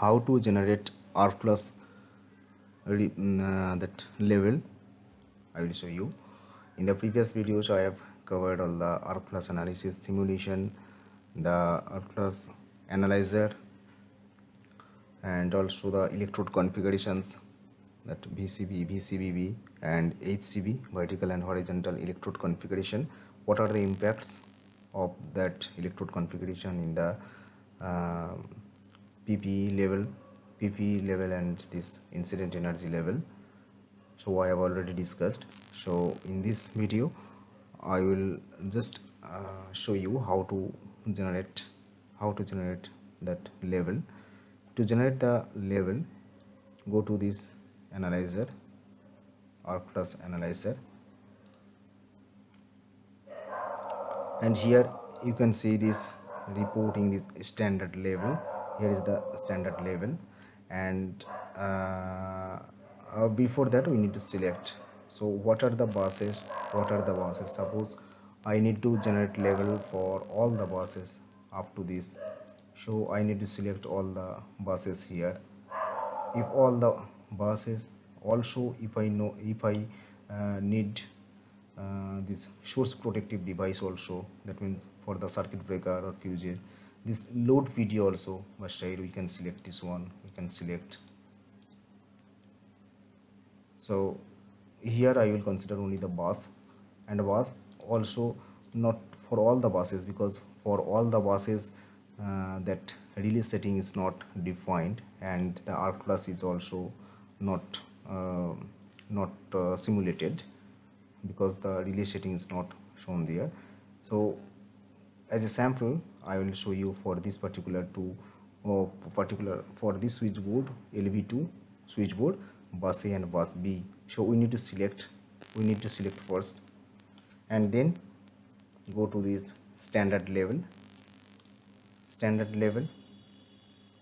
how to generate arc flash mm, uh, that level. I will show you. In the previous videos I have covered all the arc flash analysis simulation the arc flash analyzer and also the electrode configurations that VCB, VCBB and HCB vertical and horizontal electrode configuration. What are the impacts of that electrode configuration in the uh, PPE level PPE level and this incident energy level. So I have already discussed. So in this video I will just uh, show you how to generate how to generate that level. To generate the level go to this analyzer arc flash analyzer. And here you can see this reporting this standard level here is the standard level. And uh, uh, before that we need to select. So what are the buses? What are the buses? Suppose I need to generate level for all the buses up to this. So I need to select all the buses here. If all the buses also if I know if I uh, need uh, this source protective device also that means for the circuit breaker or fuse this load video also must we can select this one we can select. So here I will consider only the bus and bus also not for all the buses because for all the buses uh, that relay setting is not defined and the arc flash is also not uh, not uh, simulated because the relay setting is not shown there. So as a sample I will show you for this particular two or particular for this switchboard LV2 switchboard bus A and bus B. So we need to select we need to select first. And then go to this standard level. Standard level.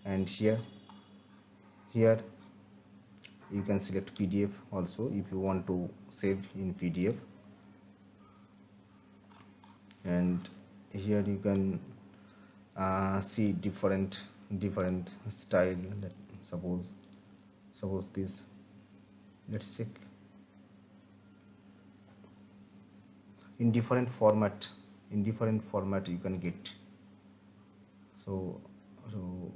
And here here you can select PDF also if you want to save in PDF and here you can uh, see different different style that suppose suppose this. Let's check. In different format in different format you can get. So so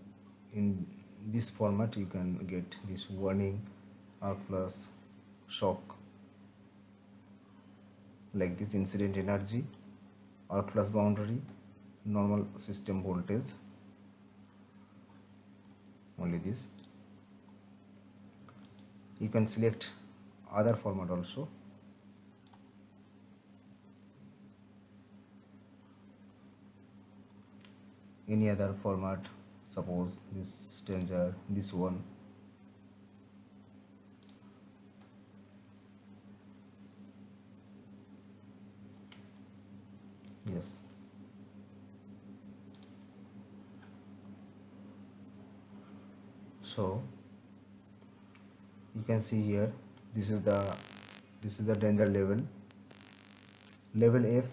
in this format you can get this warning arc flash shock like this incident energy arc flash boundary normal system voltage. Only this. You can select other format also. Any other format suppose this stranger this one so you can see here this is the this is the danger level. Level F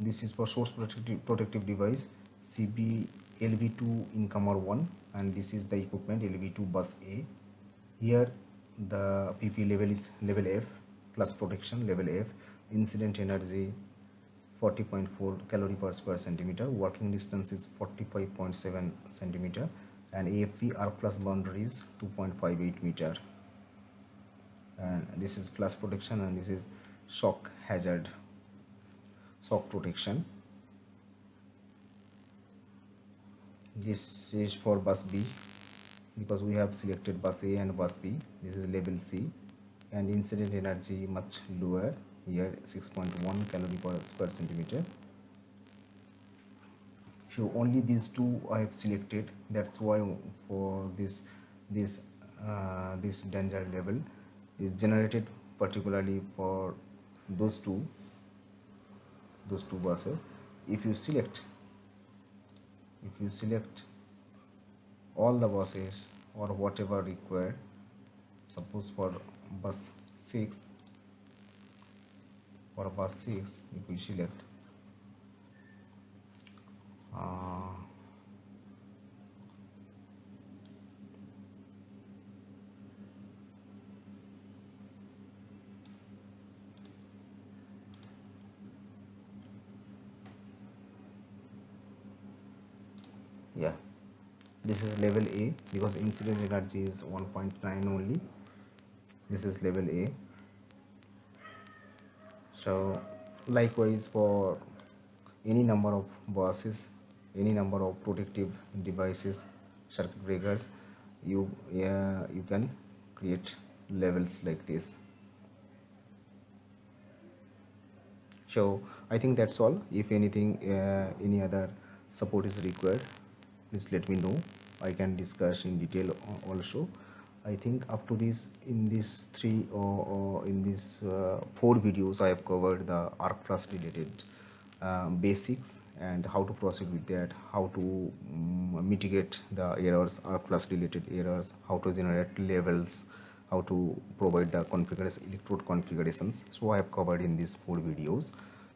this is for source protective, protective device CB LV2 incomer 1 and this is the equipment LV2 bus A. Here the PP level is level F plus protection level F incident energy 40.4 calorie per square centimeter working distance is 45.7 centimeter and AFV plus boundary is 2.58 meter. And this is flash protection and this is shock hazard. Shock protection. This is for bus B because we have selected bus A and bus B. This is level C. And incident energy much lower here 6.1 calorie per square centimeter so only these two I have selected. That's why for this this uh, this danger level is generated particularly for those two those two buses. If you select if you select all the buses or whatever required suppose for bus 6 for bus 6 if we select uh, yeah. This is level A because incident energy is 1.9 only. This is level A. So likewise for any number of buses any number of protective devices circuit breakers you you can create levels like this. So i think that's all. If anything uh, any other support is required please let me know. I can discuss in detail also. I think up to this in these three or, or in these uh, four videos i have covered the arc flash related uh, basics and how to proceed with that how to um, mitigate the errors arc flash related errors how to generate levels how to provide the configuration electrode configurations. So i have covered in these four videos.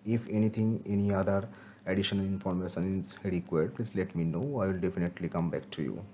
If anything any other additional information is required please let me know. I will definitely come back to you